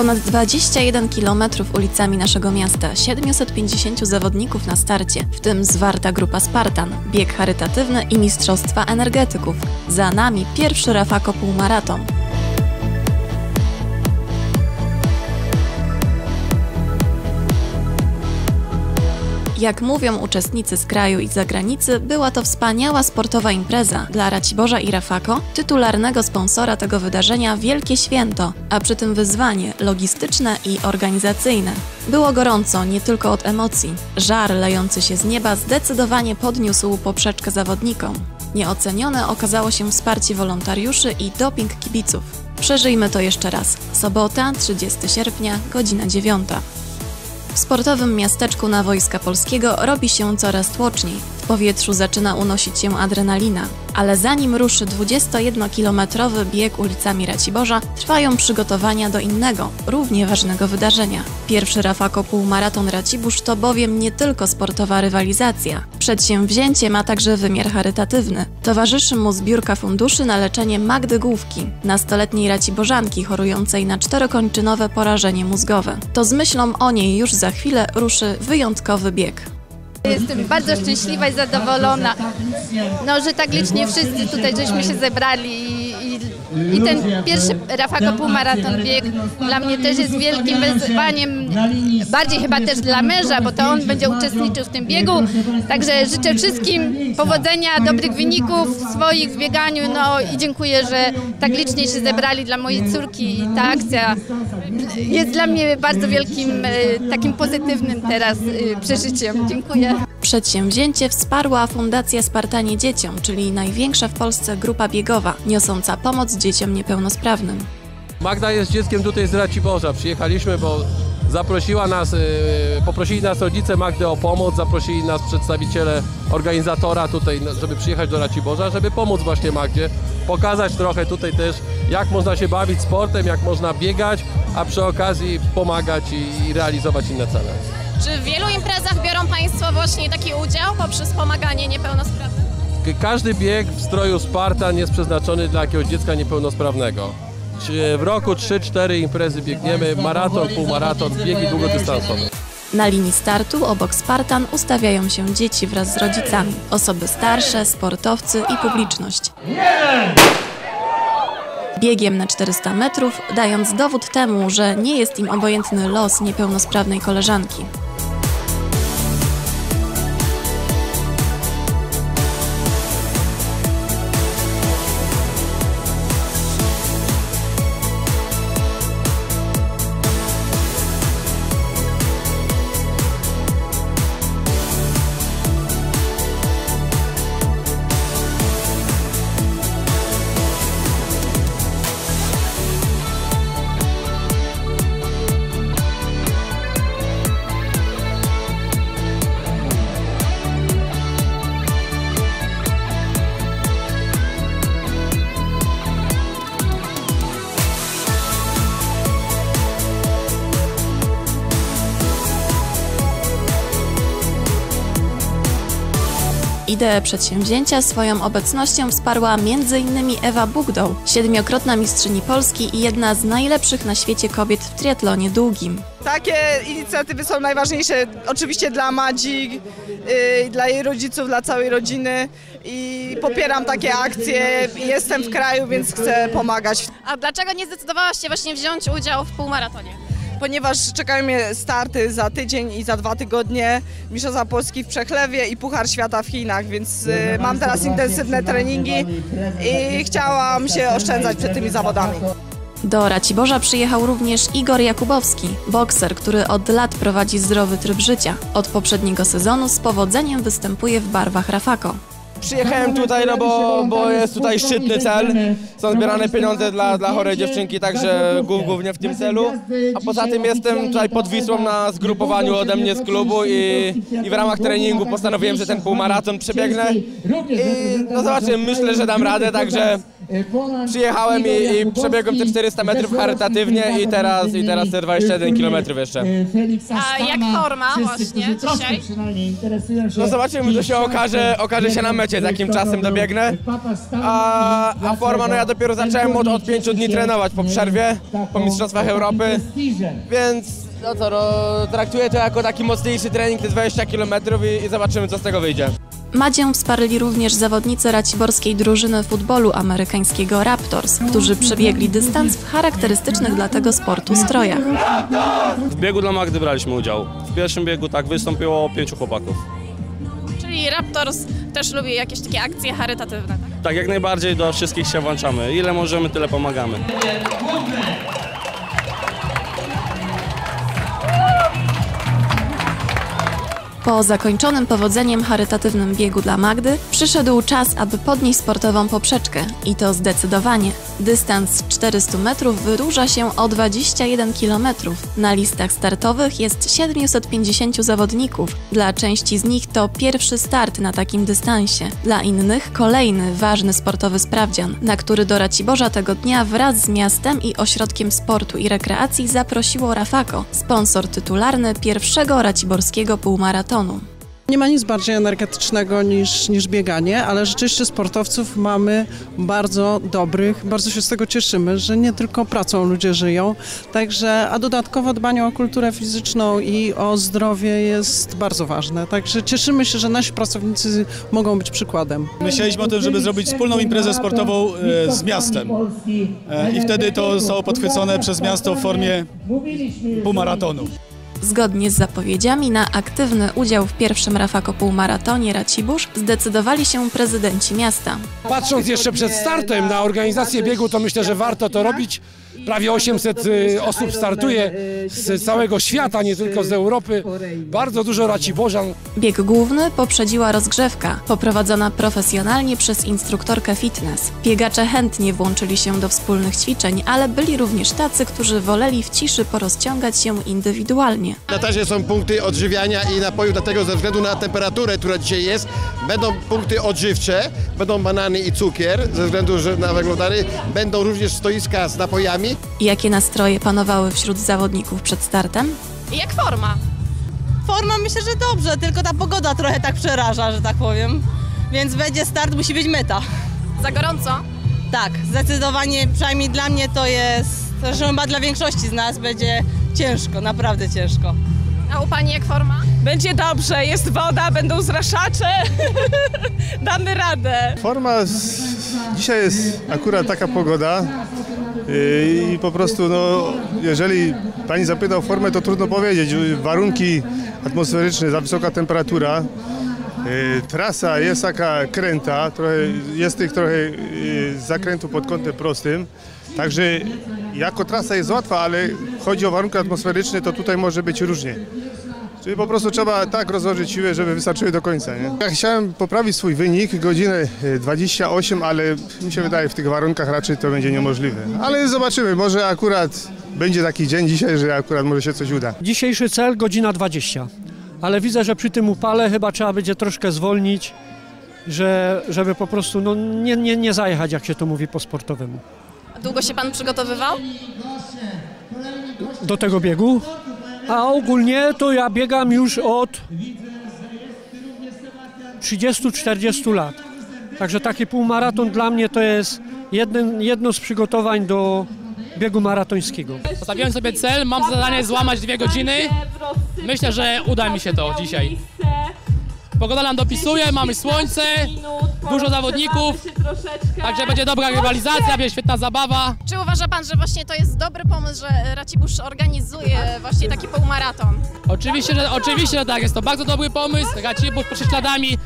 Ponad 21 km ulicami naszego miasta, 750 zawodników na starcie, w tym zwarta grupa Spartan, bieg charytatywny i mistrzostwa energetyków. Za nami pierwszy Rafako półmaraton. Jak mówią uczestnicy z kraju i zagranicy, była to wspaniała sportowa impreza. Dla Raciborza i Rafako, tytularnego sponsora tego wydarzenia, wielkie święto, a przy tym wyzwanie logistyczne i organizacyjne. Było gorąco nie tylko od emocji. Żar lejący się z nieba zdecydowanie podniósł poprzeczkę zawodnikom. Nieocenione okazało się wsparcie wolontariuszy i doping kibiców. Przeżyjmy to jeszcze raz. Sobota, 30 sierpnia, godzina 9. W sportowym miasteczku na Wojska Polskiego robi się coraz tłoczniej. Powietrzu zaczyna unosić się adrenalina. Ale zanim ruszy 21-kilometrowy bieg ulicami Raciborza, trwają przygotowania do innego, równie ważnego wydarzenia. Pierwszy Rafako Półmaraton Racibórz to bowiem nie tylko sportowa rywalizacja. Przedsięwzięcie ma także wymiar charytatywny. Towarzyszy mu zbiórka funduszy na leczenie Magdy Główki, nastoletniej Raciborzanki chorującej na czterokończynowe porażenie mózgowe. To z myślą o niej już za chwilę ruszy wyjątkowy bieg. Jestem bardzo szczęśliwa i zadowolona, no, że tak licznie wszyscy tutaj żeśmy się zebrali i, i, i ten pierwszy Rafako półmaraton bieg dla mnie też jest wielkim wyzwaniem, bardziej chyba też dla męża, bo to on będzie uczestniczył w tym biegu, także życzę wszystkim powodzenia, dobrych wyników swoich w bieganiu, no i dziękuję, że tak licznie się zebrali dla mojej córki i ta akcja jest dla mnie bardzo wielkim, e, takim pozytywnym teraz e, przeżyciem. Dziękuję. Przedsięwzięcie wsparła Fundacja Spartanie Dzieciom, czyli największa w Polsce grupa biegowa, niosąca pomoc dzieciom niepełnosprawnym. Magda jest dzieckiem tutaj z Raciborza. Przyjechaliśmy, bo zaprosiła nas, e, poprosili nas rodzice Magdy o pomoc, zaprosili nas przedstawiciele organizatora tutaj, no, żeby przyjechać do Raciborza, żeby pomóc właśnie Magdzie, pokazać trochę tutaj też, jak można się bawić sportem, jak można biegać, a przy okazji pomagać i realizować inne cele. Czy w wielu imprezach biorą Państwo właśnie taki udział poprzez pomaganie niepełnosprawnym? Każdy bieg w stroju Spartan jest przeznaczony dla jakiegoś dziecka niepełnosprawnego. Czy W roku 3-4 imprezy biegniemy, maraton, półmaraton, biegi długodystansowe. Na linii startu obok Spartan ustawiają się dzieci wraz z rodzicami, osoby starsze, sportowcy i publiczność. Biegiem na 400 metrów, dając dowód temu, że nie jest im obojętny los niepełnosprawnej koleżanki. Ideę przedsięwzięcia swoją obecnością wsparła m.in. Ewa Bugdoł, siedmiokrotna mistrzyni Polski i jedna z najlepszych na świecie kobiet w triatlonie długim. Takie inicjatywy są najważniejsze oczywiście dla Madzi, yy, dla jej rodziców, dla całej rodziny i popieram takie akcje. Jestem w kraju, więc chcę pomagać, A dlaczego nie zdecydowałaś się właśnie wziąć udział w półmaratonie? Ponieważ czekają mnie starty za tydzień i za dwa tygodnie, Mistrzostwa Polski w Przechlewie i Puchar Świata w Chinach, więc yy, mam teraz intensywne treningi i chciałam się oszczędzać przed tymi zawodami. Do Raciborza przyjechał również Igor Jakubowski, bokser, który od lat prowadzi zdrowy tryb życia. Od poprzedniego sezonu z powodzeniem występuje w barwach Rafako. Przyjechałem tutaj, no bo, bo jest tutaj szczytny cel. Są zbierane pieniądze dla, dla chorej dziewczynki, także głów- głównie w tym celu. A poza tym jestem tutaj pod Wisłą na zgrupowaniu ode mnie z klubu i, i w ramach treningu postanowiłem, że ten półmaraton przebiegnę. I no zobaczymy, myślę, że dam radę, także Przyjechałem i, i przebiegłem te 400 metrów charytatywnie i teraz, i teraz te 21 km jeszcze. A jak forma właśnie dzisiaj? No zobaczymy, to się okaże, okaże się na mecie, z jakim czasem dobiegnę. A, a forma, no ja dopiero zacząłem od, od 5 dni trenować po przerwie, po Mistrzostwach Europy, więc no co, no, traktuję to jako taki mocniejszy trening, te 20 km i, i zobaczymy, co z tego wyjdzie. Madzię wsparli również zawodnicy raciborskiej drużyny futbolu amerykańskiego Raptors, którzy przebiegli dystans w charakterystycznych dla tego sportu strojach. W biegu dla Magdy braliśmy udział. W pierwszym biegu tak wystąpiło pięciu chłopaków. Czyli Raptors też lubi jakieś takie akcje charytatywne. tak? Tak jak najbardziej do wszystkich się włączamy. Ile możemy, tyle pomagamy. Po zakończonym powodzeniem charytatywnym biegu dla Magdy przyszedł czas, aby podnieść sportową poprzeczkę i to zdecydowanie. Dystans 400 metrów wydłuża się o 21 km. Na listach startowych jest 750 zawodników. Dla części z nich to pierwszy start na takim dystansie. Dla innych kolejny ważny sportowy sprawdzian, na który do Raciborza tego dnia wraz z miastem i ośrodkiem sportu i rekreacji zaprosiło Rafako, sponsor tytularny pierwszego raciborskiego półmaratonu. Nie ma nic bardziej energetycznego niż, niż bieganie, ale rzeczywiście sportowców mamy bardzo dobrych. Bardzo się z tego cieszymy, że nie tylko pracą ludzie żyją. Także, a dodatkowo dbanie o kulturę fizyczną i o zdrowie jest bardzo ważne. Także cieszymy się, że nasi pracownicy mogą być przykładem. Myśleliśmy o tym, żeby zrobić wspólną imprezę sportową e, z miastem. E, I wtedy to zostało podchwycone przez miasto w formie półmaratonu. Zgodnie z zapowiedziami na aktywny udział w pierwszym Rafako półmaratonie Racibórz zdecydowali się prezydenci miasta. Patrząc jeszcze przed startem na organizację biegu, to myślę, że warto to robić. Prawie 800 y, osób startuje z całego świata, nie tylko z Europy. Bardzo dużo Raciborzan. Bieg główny poprzedziła rozgrzewka, poprowadzona profesjonalnie przez instruktorkę fitness. Biegacze chętnie włączyli się do wspólnych ćwiczeń, ale byli również tacy, którzy woleli w ciszy porozciągać się indywidualnie. Na tarze są punkty odżywiania i napojów, dlatego ze względu na temperaturę, która dzisiaj jest, będą punkty odżywcze, będą banany i cukier, ze względu że na węglowodany, będą również stoiska z napojami. Jakie nastroje panowały wśród zawodników przed startem? I jak forma? Forma myślę, że dobrze, tylko ta pogoda trochę tak przeraża, że tak powiem. Więc będzie start, musi być meta. Za gorąco? Tak, zdecydowanie, przynajmniej dla mnie to jest, zresztą chyba dla większości z nas będzie ciężko, naprawdę ciężko. A u Pani jak forma? Będzie dobrze, jest woda, będą zraszacze. Damy radę. Forma, z... dzisiaj jest akurat taka pogoda yy, i po prostu, no, jeżeli pani zapyta o formę, to trudno powiedzieć. Warunki atmosferyczne, za wysoka temperatura, trasa jest taka kręta, trochę, jest tych trochę yy, zakrętów pod kątem prostym, także jako trasa jest łatwa, ale chodzi o warunki atmosferyczne, to tutaj może być różnie. Czyli po prostu trzeba tak rozłożyć siłę, żeby wystarczyły do końca. Nie? Ja chciałem poprawić swój wynik, godzinę e, 28, ale mi się wydaje w tych warunkach raczej to będzie niemożliwe. Ale zobaczymy, może akurat będzie taki dzień dzisiaj, że akurat może się coś uda. Dzisiejszy cel godzina 20, ale widzę, że przy tym upale chyba trzeba będzie troszkę zwolnić, że, żeby po prostu no, nie, nie, nie zajechać, jak się to mówi po sportowemu. Długo się Pan przygotowywał? Do tego biegu. A ogólnie to ja biegam już od 30-40 lat. Także taki półmaraton dla mnie to jest jeden, jedno z przygotowań do biegu maratońskiego. Postawiłem sobie cel, mam za zadanie złamać dwie godziny. Myślę, że uda mi się to dzisiaj. Pogoda nam dopisuje, mamy słońce, dużo zawodników, także będzie dobra rywalizacja, będzie świetna zabawa. Czy uważa Pan, że właśnie to jest dobry pomysł, że Racibórz organizuje właśnie taki półmaraton? Oczywiście, że, oczywiście, że tak, jest to bardzo dobry pomysł. Racibórz pod śladami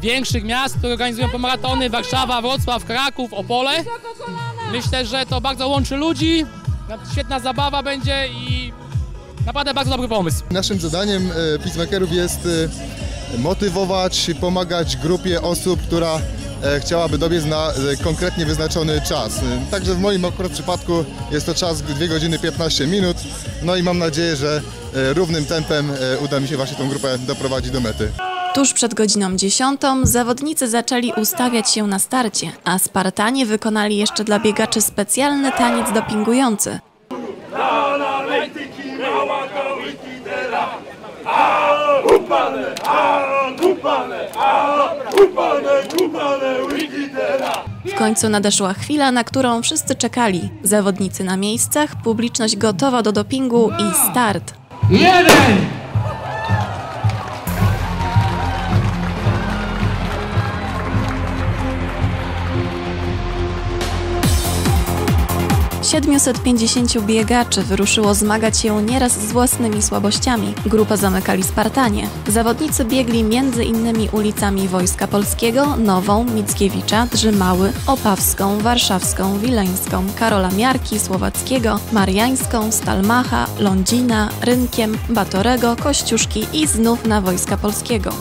większych miast, które organizują półmaratony, Warszawa, Wrocław, Kraków, Opole. Myślę, że to bardzo łączy ludzi, świetna zabawa będzie i naprawdę bardzo dobry pomysł. Naszym zadaniem e, peacemakerów jest e, motywować, pomagać grupie osób, która e, chciałaby dobiec na konkretnie wyznaczony czas. Także w moim akurat przypadku jest to czas 2 godziny 15 minut. No i mam nadzieję, że równym tempem uda mi się właśnie tą grupę doprowadzić do mety. Tuż przed godziną 10 zawodnicy zaczęli ustawiać się na starcie, a Spartanie wykonali jeszcze dla biegaczy specjalny taniec dopingujący. W końcu nadeszła chwila, na którą wszyscy czekali. Zawodnicy na miejscach, publiczność gotowa do dopingu i start. Jeden! Siedmiuset pięćdziesięciu biegaczy wyruszyło zmagać się nieraz z własnymi słabościami. Grupę zamykali Spartanie. Zawodnicy biegli między innymi ulicami Wojska Polskiego, Nową, Mickiewicza, Drzymały, Opawską, Warszawską, Wileńską, Karola Miarki, Słowackiego, Mariańską, Stalmacha, Lądzina, Rynkiem, Batorego, Kościuszki i znów na Wojska Polskiego.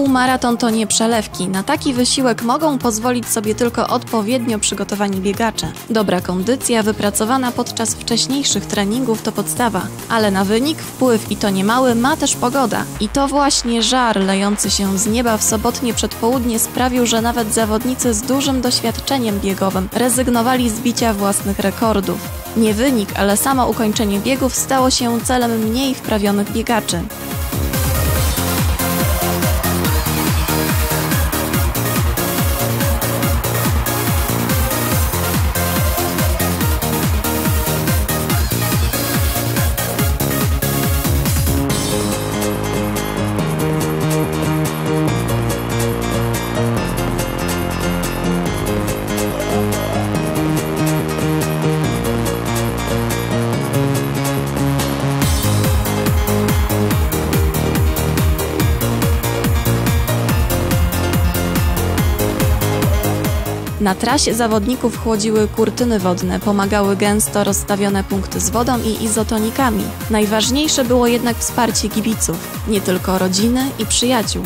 Półmaraton to nie przelewki. Na taki wysiłek mogą pozwolić sobie tylko odpowiednio przygotowani biegacze. Dobra kondycja wypracowana podczas wcześniejszych treningów to podstawa, ale na wynik wpływ i to niemały ma też pogoda. I to właśnie żar lejący się z nieba w sobotnie przedpołudnie sprawił, że nawet zawodnicy z dużym doświadczeniem biegowym rezygnowali z bicia własnych rekordów. Nie wynik, ale samo ukończenie biegów stało się celem mniej wprawionych biegaczy. Na trasie zawodników chłodziły kurtyny wodne, pomagały gęsto rozstawione punkty z wodą i izotonikami. Najważniejsze było jednak wsparcie kibiców, nie tylko rodziny i przyjaciół.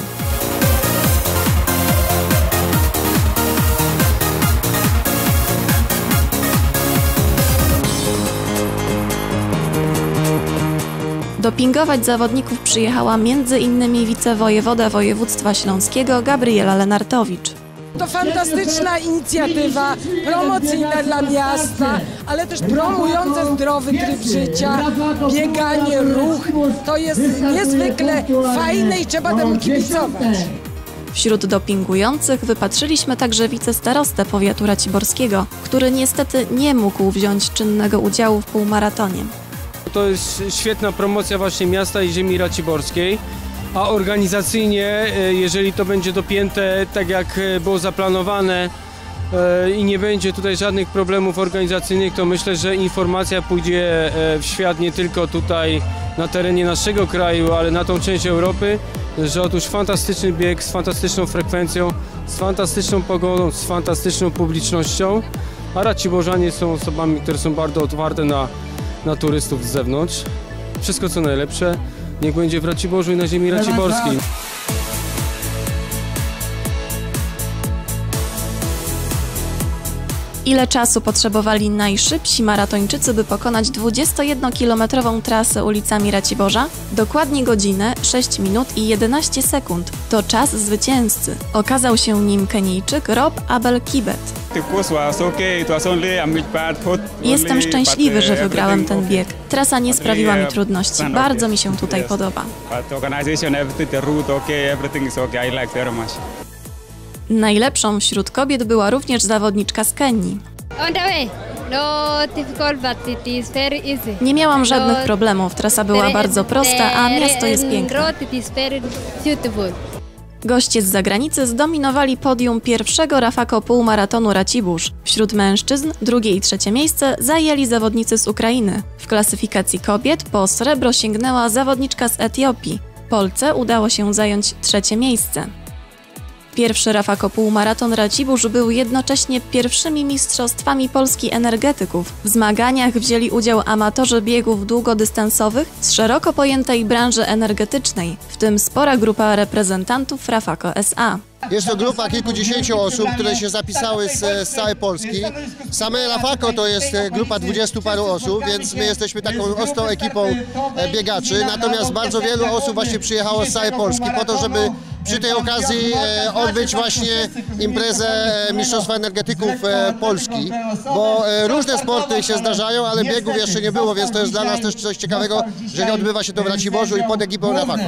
Dopingować zawodników przyjechała m.in. wicewojewoda województwa śląskiego Gabriela Lenartowicz. To fantastyczna inicjatywa promocyjna dla miasta, ale też promująca zdrowy tryb życia, bieganie, ruch. To jest niezwykle fajne i trzeba temu kibicować. Wśród dopingujących wypatrzyliśmy także wicestarostę powiatu raciborskiego, który niestety nie mógł wziąć czynnego udziału w półmaratonie. To jest świetna promocja właśnie miasta i ziemi raciborskiej a organizacyjnie, e, jeżeli to będzie dopięte tak jak e, było zaplanowane e, i nie będzie tutaj żadnych problemów organizacyjnych, to myślę, że informacja pójdzie w świat nie tylko tutaj na terenie naszego kraju, ale na tą część Europy, że otóż fantastyczny bieg z fantastyczną frekwencją, z fantastyczną pogodą, z fantastyczną publicznością a Raciborzanie są osobami, które są bardzo otwarte na, na turystów z zewnątrz. Wszystko co najlepsze, niech będzie w Raciborzu i na ziemi raciborskiej. Ile czasu potrzebowali najszybsi maratończycy, by pokonać 21-kilometrową trasę ulicami Raciborza? Dokładnie godzinę, 6 minut i 11 sekund. To czas zwycięzcy. Okazał się nim Kenijczyk Rob Abel Kibet. Jestem szczęśliwy, że wygrałem ten bieg. Trasa nie sprawiła mi trudności. Bardzo mi się tutaj podoba. Najlepszą wśród kobiet była również zawodniczka z Kenii. No difficult, but it is very easy. Nie miałam żadnych problemów, trasa była bardzo prosta, a miasto jest piękne. Goście z zagranicy zdominowali podium pierwszego Rafako półmaratonu Racibórz. Wśród mężczyzn drugie i trzecie miejsce zajęli zawodnicy z Ukrainy. W klasyfikacji kobiet po srebro sięgnęła zawodniczka z Etiopii. Polce udało się zająć trzecie miejsce. Pierwszy Rafako półmaraton Racibórz był jednocześnie pierwszymi mistrzostwami Polski energetyków. W zmaganiach wzięli udział amatorzy biegów długodystansowych z szeroko pojętej branży energetycznej, w tym spora grupa reprezentantów Rafako SA. Jest to grupa kilkudziesięciu osób, które się zapisały z, z całej Polski. Same Rafako to jest grupa dwudziestu paru osób, więc my jesteśmy taką ostrą ekipą biegaczy. Natomiast bardzo wielu osób właśnie przyjechało z całej Polski po to, żeby przy tej okazji e, odbyć właśnie imprezę e, Mistrzostwa Energetyków e, Polski, bo różne sporty się zdarzają, ale biegów jeszcze nie było, więc to jest dla nas też coś ciekawego, że nie odbywa się to w Raciborzu i pod ekipą Rafako.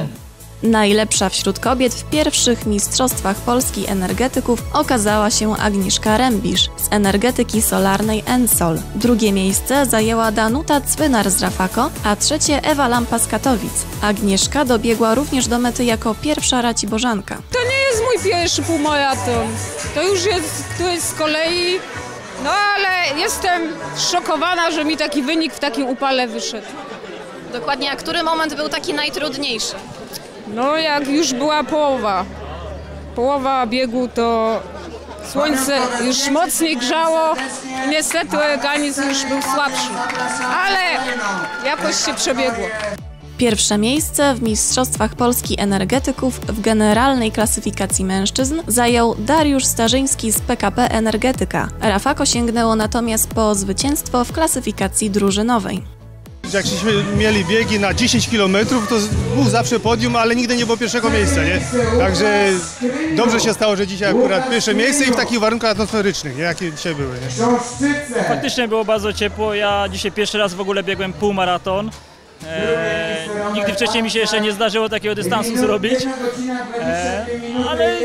Najlepsza wśród kobiet w pierwszych Mistrzostwach Polski Energetyków okazała się Agnieszka Rębisz z energetyki solarnej Ensol. Drugie miejsce zajęła Danuta Cwynar z Rafako, a trzecie Ewa Lampa z Katowic. Agnieszka dobiegła również do mety jako pierwsza racibożanka. To nie jest mój pierwszy półmaraton. To już jest któryś z kolei. No ale jestem szokowana, że mi taki wynik w takim upale wyszedł. Dokładnie, a który moment był taki najtrudniejszy? No jak już była połowa. Połowa biegu to słońce już mocniej grzało. Niestety organizm już był słabszy. Ale jakoś się przebiegło. Pierwsze miejsce w Mistrzostwach Polski Energetyków w generalnej klasyfikacji mężczyzn zajął Dariusz Starzyński z PKP Energetyka. Rafako sięgnęło natomiast po zwycięstwo w klasyfikacji drużynowej. Jak mieli biegi na 10 km, to był zawsze podium, ale nigdy nie było pierwszego miejsca, nie? Także dobrze się stało, że dzisiaj akurat pierwsze miejsce i w takich warunkach atmosferycznych, nie? jakie dzisiaj były. Nie? Faktycznie było bardzo ciepło. Ja dzisiaj pierwszy raz w ogóle biegłem półmaraton. E, nigdy wcześniej mi się jeszcze nie zdarzyło takiego dystansu zrobić, e, ale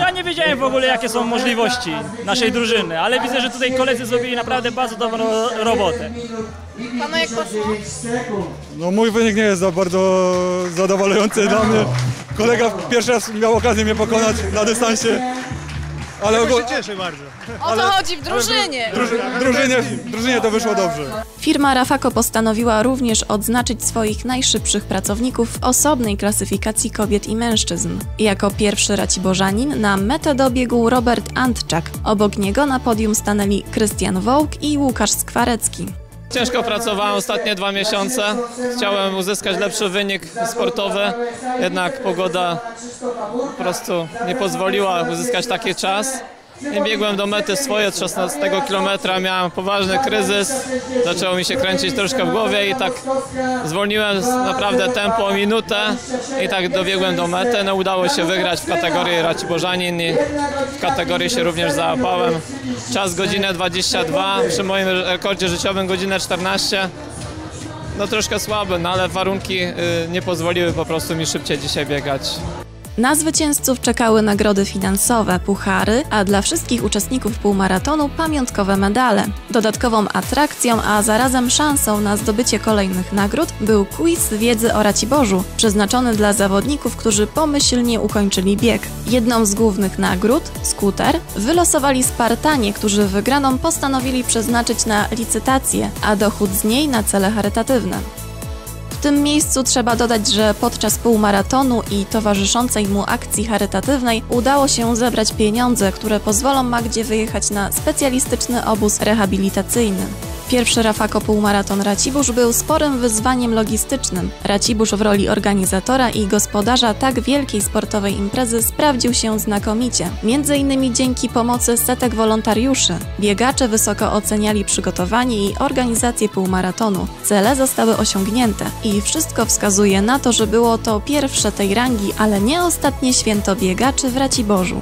ja nie wiedziałem w ogóle jakie są możliwości naszej drużyny, ale widzę, że tutaj koledzy zrobili naprawdę bardzo dobrą robotę. Panu jak? No mój wynik nie jest za bardzo zadowalający dla mnie. Kolega pierwszy raz miał okazję mnie pokonać na dystansie. Ale się cieszę bardzo. O to chodzi w drużynie. druży- drużynie, drużynie to wyszło dobrze. Firma Rafako postanowiła również odznaczyć swoich najszybszych pracowników w osobnej klasyfikacji kobiet i mężczyzn. Jako pierwszy raciborzanin na metę dobiegł Robert Antczak. Obok niego na podium stanęli Krystian Wołk i Łukasz Skwarecki. Ciężko pracowałem ostatnie dwa miesiące. Chciałem uzyskać lepszy wynik sportowy, jednak pogoda po prostu nie pozwoliła uzyskać taki czas. Biegłem do mety swoje od 16 km, miałem poważny kryzys, zaczęło mi się kręcić troszkę w głowie i tak zwolniłem naprawdę tempo o minutę i tak dobiegłem do mety. No udało się wygrać w kategorii Raciborzanin i w kategorii się również załapałem. Czas godzinę 22, przy moim rekordzie życiowym godzinę 14. No troszkę słaby, no ale warunki y, nie pozwoliły po prostu mi szybciej dzisiaj biegać. Na zwycięzców czekały nagrody finansowe, puchary, a dla wszystkich uczestników półmaratonu pamiątkowe medale. Dodatkową atrakcją, a zarazem szansą na zdobycie kolejnych nagród był quiz wiedzy o Raciborzu, przeznaczony dla zawodników, którzy pomyślnie ukończyli bieg. Jedną z głównych nagród, skuter, wylosowali Spartanie, którzy wygraną postanowili przeznaczyć na licytację, a dochód z niej na cele charytatywne. Tym miejscu trzeba dodać, że podczas półmaratonu i towarzyszącej mu akcji charytatywnej udało się zebrać pieniądze, które pozwolą Magdzie wyjechać na specjalistyczny obóz rehabilitacyjny. Pierwszy Rafako Półmaraton Racibórz był sporym wyzwaniem logistycznym. Racibórz w roli organizatora i gospodarza tak wielkiej sportowej imprezy sprawdził się znakomicie. Między innymi dzięki pomocy setek wolontariuszy. Biegacze wysoko oceniali przygotowanie i organizację półmaratonu. Cele zostały osiągnięte i wszystko wskazuje na to, że było to pierwsze tej rangi, ale nie ostatnie święto biegaczy w Raciborzu.